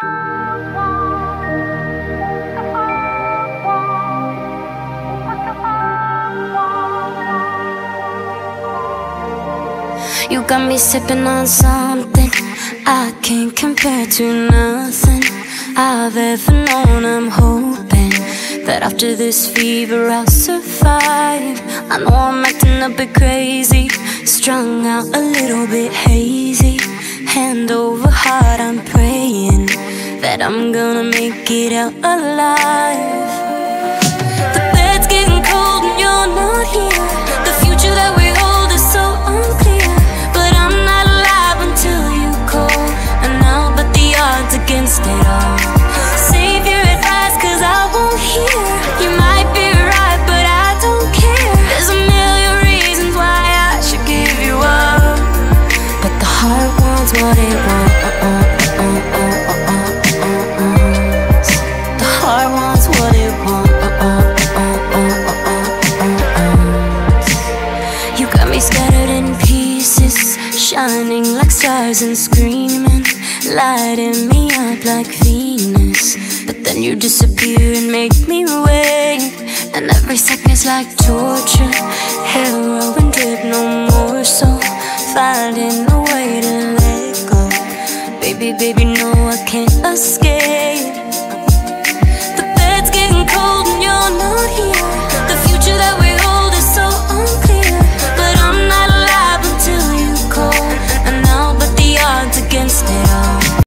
You got me sipping on something I can't compare to nothing I've ever known. I'm hoping that after this fever I'll survive. I know I'm acting a bit crazy, strung out a little bit hazy. Hand over heart, that I'm gonna make it out alive. The bed's getting cold and you're not here. The future that we hold is so unclear. But I'm not alive until you call. And I'll bet the odds against it all. Save your advice, cause I won't hear. You might be right, but I don't care. There's a million reasons why I should give you up. But the heart wants what it wants. Me scattered in pieces, shining like stars and screaming, lighting me up like Venus. But then you disappear and make me wait. And every second's like torture, heroin drip, no more. So finding a way to let go. Baby, baby, no, I can't escape.